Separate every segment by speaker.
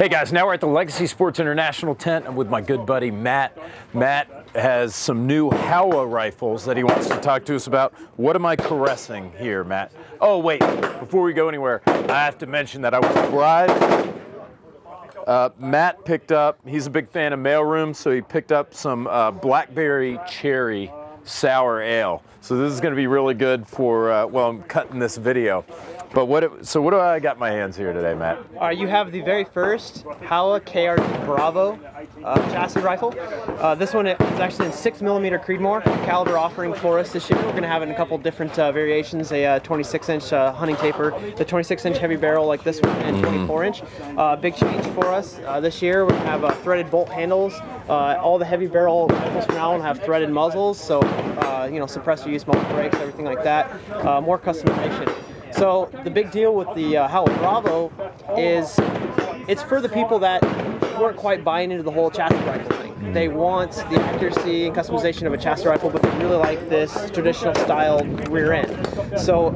Speaker 1: Hey guys, now we're at the Legacy Sports International tent. I'm with my good buddy Matt. Matt has some new Howa rifles that he wants to talk to us about. What am I caressing here, Matt? Oh wait, before we go anywhere, I have to mention that I was bribed. Uh, Matt picked up, he's a big fan of mailroom, so he picked up some uh, blackberry cherry sour ale. So this is going to be really good for, uh, well, I'm cutting this video. But what, it, so what do I got my hands here today, Matt?
Speaker 2: Uh, you have the very first Howa KRG Bravo uh, chassis rifle. Uh, this one is actually in 6 millimeter Creedmoor caliber offering for us this year. We're going to have it in a couple different uh, variations, a uh, 26 inch uh, hunting taper, the 26 inch heavy barrel like this one, and 24 inch. big change for us this year. We have threaded bolt handles. Uh, all the heavy barrel rifles from have threaded muzzles, so uh, you know suppressor use, multi brakes, everything like that. Uh, more customization. So the big deal with the uh, Bravo is it's for the people that weren't quite buying into the whole chassis rifle thing. They want the accuracy and customization of a chassis rifle, but they really like this traditional style rear end. So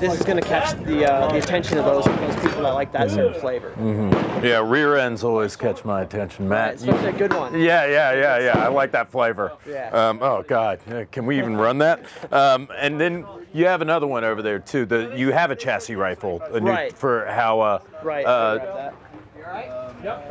Speaker 2: this is going to catch the uh, the attention of those those people that like that sort of flavor.
Speaker 1: Mm -hmm. Yeah, rear ends always catch my attention, Matt.
Speaker 2: Right, especially a good one.
Speaker 1: Yeah, yeah, yeah, yeah. I like that flavor.
Speaker 2: Yeah.
Speaker 1: Um, oh God, can we even run that? Um, and then you have another one over there too. The you have a chassis rifle, a new,
Speaker 2: right.
Speaker 1: for how. Uh,
Speaker 2: right. Uh,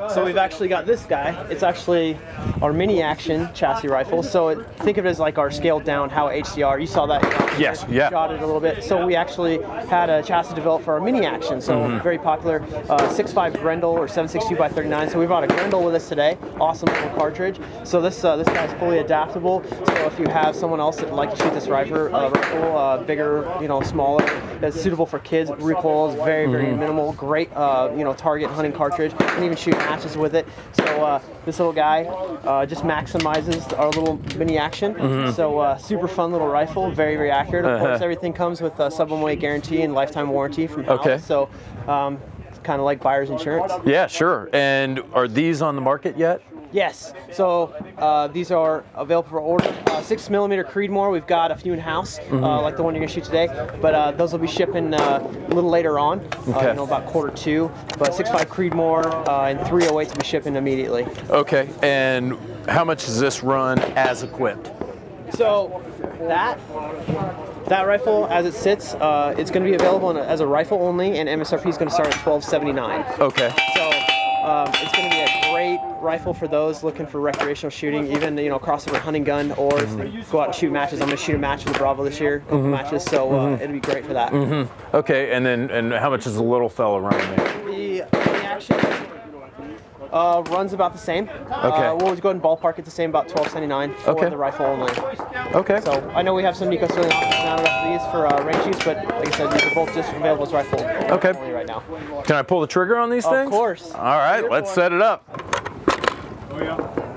Speaker 2: so we've actually got this guy. It's actually our mini action chassis rifle. So it, think of it as like our scaled down Howa HCR. You saw that.
Speaker 1: Yes. Yeah.
Speaker 2: Shot it a little bit. So we actually had a chassis developed for our mini action. So mm -hmm. very popular. Uh, 6.5 Grendel or 762 by 39. So we brought a Grendel with us today. Awesome little cartridge. So this uh, this guy's fully adaptable. So if you have someone else that would like to shoot this rifle, uh, rifle uh, bigger, you know, smaller, that's suitable for kids. Recoil is very very mm -hmm. minimal. Great, uh, you know, target hunting cartridge. And even shoot matches with it. So uh, this little guy uh, just maximizes our little mini action. Mm -hmm. So uh, super fun little rifle, very very accurate. Of -huh. course, everything comes with a sub one weight guarantee and lifetime warranty from Howa.
Speaker 1: Okay.
Speaker 2: So. Um, kind of like buyer's insurance.
Speaker 1: Yeah, sure. And are these on the market yet?
Speaker 2: Yes. So uh, these are available for order. Uh, six millimeter Creedmoor. We've got a few in house, uh, mm-hmm. like the one you're gonna shoot today. But uh, those will be shipping uh, a little later on. Uh, okay. you know, about quarter two. But six five Creedmoor and 308 will be shipping immediately.
Speaker 1: Okay. And how much does this run as equipped?
Speaker 2: So that that rifle, as it sits, uh, it's going to be available a, as a rifle only, and MSRP is going to start at 1279.
Speaker 1: Okay.
Speaker 2: So um, it's going to be a great rifle for those looking for recreational shooting, even you know crossover hunting gun, or mm -hmm. if they go out and shoot matches. I'm going to shoot a match with the Bravo this year, couple mm -hmm. matches, so uh, mm -hmm. it'll be great for that.
Speaker 1: Mm-hmm. Okay, and then and how much is the little fella running there?
Speaker 2: The, the action uh, runs about the same.
Speaker 1: Uh, okay.
Speaker 2: Uh, we'll go ahead and ballpark it the same, about 1279 for
Speaker 1: okay.
Speaker 2: the rifle only.
Speaker 1: Okay.
Speaker 2: So I know we have some Nikko Stirling options now these for uh, range use, but like I said, these are both just available as rifle
Speaker 1: okay.
Speaker 2: only right now.
Speaker 1: Can I pull the trigger on these
Speaker 2: of
Speaker 1: things?
Speaker 2: Of course.
Speaker 1: All right, let's set it up.
Speaker 2: Oh, yeah.